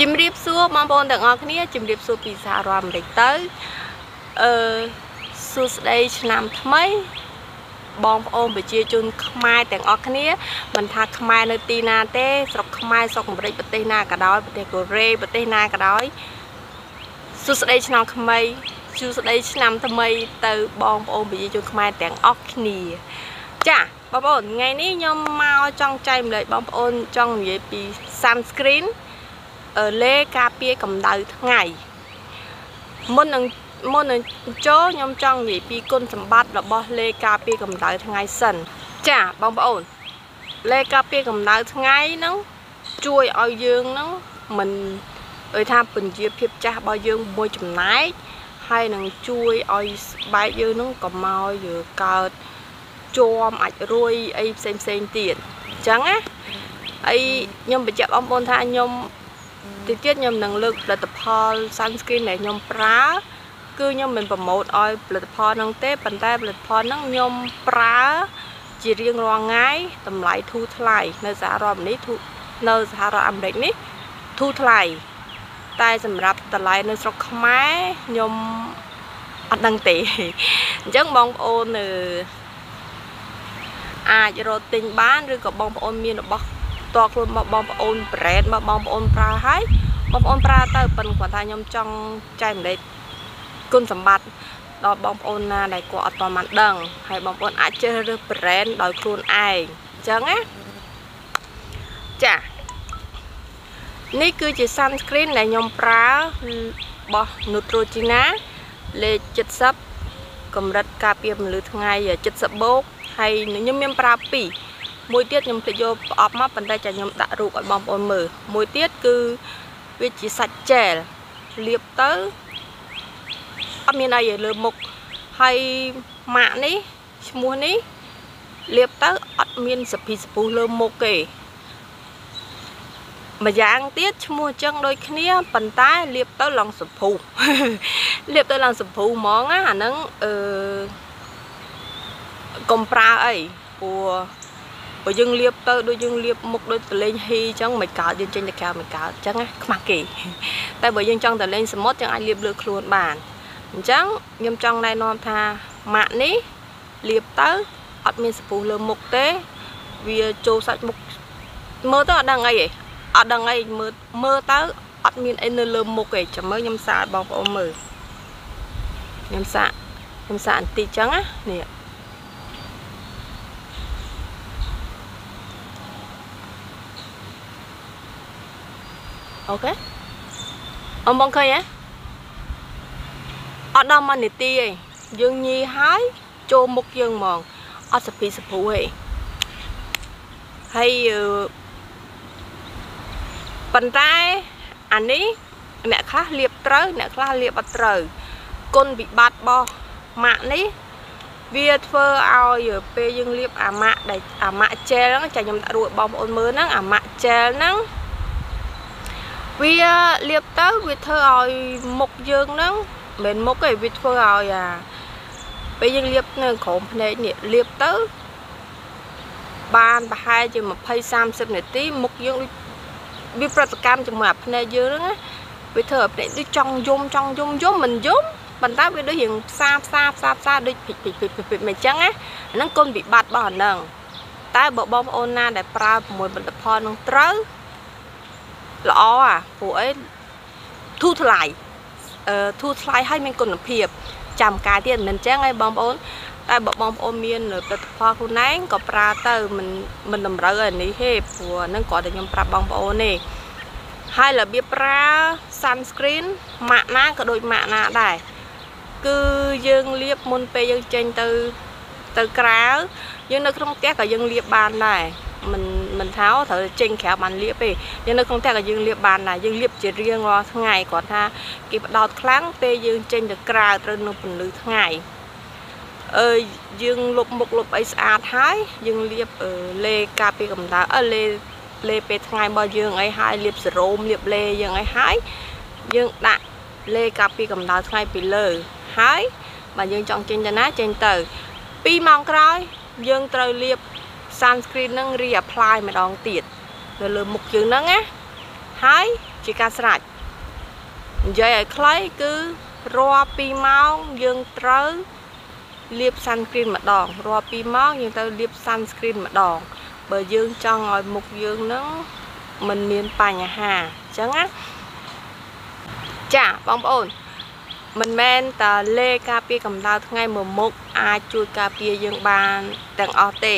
ជំរាបសួរបងប្អូនទាំងអស់គ្នាជំរាបសួរពីសហរដ្ឋអាមេរិកទៅអឺសួស្តីឆ្នាំថ្មីបងប្អូនប្រជាជនខ្មែរទាំងអស់គ្នាមិនថាខ្មែរនៅទីណាទេស្រុកខ្មែរស្រុកអាមេរិកប្រទេសណាក៏ដោយប្រទេសកូរ៉េប្រទេសណាក៏ដោយសួស្តីឆ្នាំថ្មីសួស្តីឆ្នាំថ្មីទៅបងប្អូនប្រជាជនខ្មែរទាំងអស់គ្នាចាបងប្អូនថ្ងៃនេះខ្ញុំមកចង់ចែកម្លែកបងប្អូនចង់និយាយពី sunscreen លេការពារកម្ដៅថ្ងៃមុននឹងមុននឹងចូលខ្ញុំចង់និយាយពីគុណសម្បត្តិរបស់លេការពារកម្ដៅថ្ងៃសិនចាបងប្អូនលេការពារកម្ដៅថ្ងៃហ្នឹងជួយឲ្យយើងហ្នឹងមិនដូចថាពន្យាភាពចាស់របស់យើងមួយចំណែកហើយនឹងជួយឲ្យស្បែកយើងហ្នឹងកុំមកយើកើតជាប់អាចរួយអីផ្សេងផ្សេងទៀតអញ្ចឹងណាអីខ្ញុំបញ្ជាក់បងប្អូនថាខ្ញុំ តិចទៀតខ្ញុំនឹងលើកផលិតផល sunscreen ដែលខ្ញុំប្រើ គឺខ្ញុំមិនប្រម៉ូតឲ្យផលិតផលហ្នឹងទេប៉ុន្តែផលិតផលហ្នឹងខ្ញុំប្រើជារៀងរាល់ថ្ងៃតម្លៃធូរថ្លៃនៅសហរដ្ឋអាមេរិកនៅសហរដ្ឋអាមេរិកនេះធូរថ្លៃតែសម្រាប់តម្លៃនៅស្រុកខ្មែរខ្ញុំអត់ដឹងទេអញ្ចឹងបងប្អូននៅអាចរកទិញបានឬក៏បងប្អូនមានរបស់ តខ្លួនមកបងប្អូន brand មកបងប្អូនប្រើហើយបងប្អូនប្រើទៅប៉ុន្តែគាត់ថាខ្ញុំចង់ចែកម្លែកគុណសម្បត្តិដល់បងប្អូនណាដែលគាត់អត់ទាន់បានដឹងហើយបងប្អូនអាចជ្រើសរើស brand ដោយខ្លួនឯងអញ្ចឹងណាចានេះគឺជា sunscreen ដែលខ្ញុំប្រើរបស់ Neutrogena លេខ70កម្រិតការពារពន្លឺថ្ងៃ70បូកហើយខ្ញុំមានប្រើ2 មួយទៀតខ្ញុំភ្លេចយកប្រអប់មកប៉ុន្តែចាខ្ញុំដាក់រូបឲ្យបងប្អូនមើលមួយទៀតគឺវាជាសាច់ជែលលាបទៅអត់មានអីលើមុខហើយម៉ាក់នេះឈ្មោះនេះលាបទៅអត់មានសភីសពុះលើមុខទេម្យ៉ាងទៀតឈ្មោះចឹងដូចគ្នាប៉ុន្តែលាបទៅឡើងសភុះលាបទៅឡើងសភុះហ្មងណាអាហ្នឹងអឺកុំប្រើអីព្រោះ បើយើងលាបទៅដូចយើងលាបមុខដូចតលេងហ៊ីអញ្ចឹងមិនកើតយើងចេញទៅក្រៅមិនកើតអញ្ចឹងណាខ្មាស់គេតែបើយើងចង់តលេងសមុទ្រយើងអាចលាបលើខ្លួនបានអញ្ចឹងខ្ញុំចង់ណែនាំថាម៉ាក់នេះលាបទៅអត់មានសពុះលើមុខទេ វាចូលសាច់មុខមើលទៅអត់ដឹងអីទេអត់ដឹងអីមើលមើលទៅអត់មានអីនៅលើមុខទេចាំមើលខ្ញុំសាកបងប្អូនមើលខ្ញុំសាកខ្ញុំសាកបន្តិចចឹងណានេះ អូខេអមបងឃើញហ៎អត់ដល់មួយនាទីទេយើងញីហើយចូលមុខយើងហ្មងអត់សភីសភូទេហើយប៉ុន្តែអានេះអ្នកខ្លះលាបត្រូវអ្នកខ្លះលាបអត់ត្រូវគុណវិបត្តិរបស់ម៉ាក់នេះវាធ្វើឲ្យពេលយើងលាបអាម៉ាក់ដែលអាម៉ាក់ជែលហ្នឹងចាខ្ញុំដាក់រួចបងប្អូនមើលហ្នឹងអាម៉ាក់ជែលហ្នឹង វាលាបទៅវាធ្វើឲ្យមុខយើងហ្នឹងមិនមុខទេវាធ្វើឲ្យអាពេលយើងលាបនៅក្រោមភ្នែកនេះលាបទៅបានប្រហែលជា20 30នាទីមុខយើងដូចវាប្រតិកម្មជាមួយអាភ្នែកយើងហ្នឹងណាវាធ្វើឲ្យភ្នែកដូចចង់យំចង់យំយំមិនយំប៉ុន្តែវាដូចរៀងផ្សាផ្សាផ្សាផ្សាដូចភិចភិចភិចភិចមិនអញ្ចឹងណាអាហ្នឹងគុណវិបត្តិរបស់អាហ្នឹងតែបើបងប្អូនណាដែលប្រើជាមួយផលិតផលនឹងត្រូវ ល្អអាព្រោះអីធូរថ្លៃអឺធូរថ្លៃហើយមានគុណភាព ចាំការទៀតមិនអញ្ចឹងឯងបងប្អូនតែបើបងប្អូនមានផលិតផលខ្លួនឯងក៏ប្រើទៅមិនមិនតម្រូវឲ្យនេះទេព្រោះហ្នឹងគ្រាន់តែខ្ញុំប្រាប់បងប្អូនទេហើយរបៀបប្រើ sunscreen ម៉ាក់ណាក៏ដូចម៉ាក់ណាដែរគឺយើងលាបមុនពេលយើងចេញទៅទៅក្រៅយើងនៅក្នុងផ្ទះក៏យើងលាបបានដែរ មិនមិនថាត្រូវចេញក្រៅបានលាបទេយើងនៅក្នុងផ្ទះក៏យើងលាបបានដែរយើងលាបជារៀងរាល់ថ្ងៃគាត់ថាគេបដោតខ្លាំងពេលយើងចេញទៅក្រៅត្រូវនៅពន្លឺថ្ងៃអឺយើងលុបមុខលុបអីស្អាតហើយយើងលាបលេការពារកម្ដៅអឺលេលេពេលថ្ងៃរបស់យើងអីហើយលាបសេរ៉ូមលាបលេយើងអីហើយយើងដាក់លេការពារកម្ដៅថ្ងៃពីលើហើយបើយើងចង់ចេញទៅណាចេញទៅ2ម៉ោងក្រោយយើងត្រូវលាប sunscreen ហ្នឹង reapply ម្ដងទៀតនៅលើមុខយើងហ្នឹងណាហើយជាការស្រេចនិយាយឲ្យខ្លីគឺរាល់2ម៉ោងយើងត្រូវលាប sunscreen ម្ដងរាល់2ម៉ោងយើងត្រូវលាប sunscreen ម្ដងបើយើងចង់ឲ្យមុខយើងនឹងมันមានបញ្ហាអញ្ចឹងណាចាបងប្អូនមិនមែនតែលេការពារកម្ដៅថ្ងៃមួយមុខអាចជួយការពារយើងបានទាំងអស់ទេ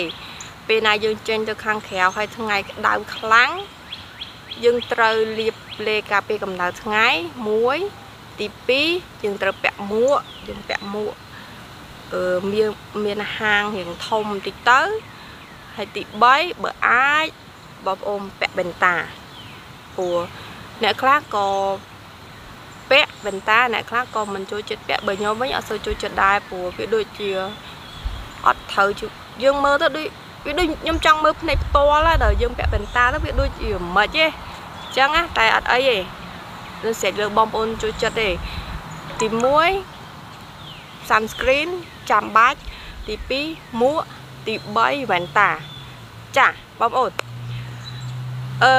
ពេលណាយើងចេញទៅខាងក្រៅហើយថ្ងៃក្តៅខ្លាំងយើងត្រូវលាបលេការពារកម្ដៅថ្ងៃ1ទី2យើងត្រូវពាក់មួកយើងពាក់មួកអឺមានមានហាងរៀងធំតិចទៅហើយទី3បើអាចបងប្អូនពាក់បិនតាព្រោះអ្នកខ្លះក៏ពាក់វ៉ែនតាអ្នកខ្លះក៏មិនចូលចិត្តពាក់បើខ្ញុំវិញអត់សូវចូលចិត្តដែរព្រោះវាដូចជាអត់ត្រូវយើងមើលទៅដូច វាដូចខ្ញុំចង់មើលភ្នែកផ្ទាល់ដែរដល់យើងពាក់វ៉ែនតាទៅវាដូចជាមិនទេអញ្ចឹងណាតែអត់អីទេលើស្រេចលើបងប្អូនចូលចិត្តទេទី1 sunscreen ចាំបាច់ទី2មួកទី3វ៉ែនតាចាបងប្អូនអឺ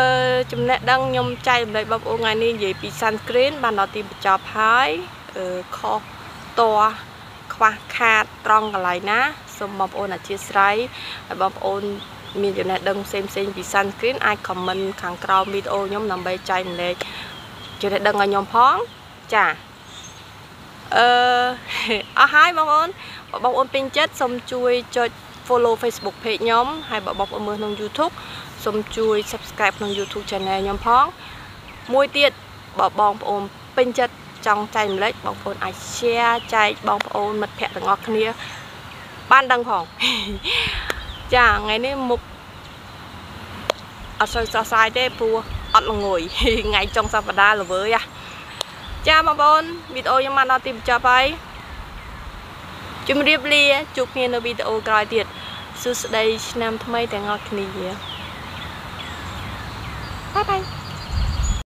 ចំណេះដឹងខ្ញុំចែករំលែកបងប្អូនថ្ងៃនេះនិយាយពី sunscreen បានដល់ទីបញ្ចប់ហើយអឺខុសតខ្វះខាតត្រង់កន្លែងណា សូមបងប្អូនអធិស្ឋានហើយបងប្អូនមានចំណេះដឹងផ្សេងផ្សេងពី sunscreen អាច comment ខាងក្រោមវីដេអូខ្ញុំដើម្បីចែករំលែកចំណេះដឹងឲ្យខ្ញុំផងចាអឺអស់ហើយបងប្អូនបងប្អូនពេញចិត្តសូមជួយចុច follow Facebook page ខ្ញុំហើយបើបងប្អូនមើលក្នុង YouTube សូមជួយ subscribe ក្នុង YouTube channel ខ្ញុំផង មួយទៀតបើបងប្អូនពេញចិត្តចង់ចែកម្លែកបងប្អូនអាច share ចែកបងប្អូនមិត្តភ័ក្តិទាំងអស់គ្នា បានដឹងផងចាថ្ងៃនេះមុខអត់សូវស្រស់ស្រាយទេព្រោះអត់ល្ងុយថ្ងៃចុងសប្តាហ៍ល្វើយចាបងប្អូនវីដេអូខ្ញុំបានដល់ទីបញ្ចប់ហើយជម្រាបលាជួបគ្នានៅវីដេអូក្រោយទៀតសួស្តីឆ្នាំថ្មីទាំងអស់គ្នា拜拜。